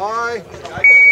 Aye.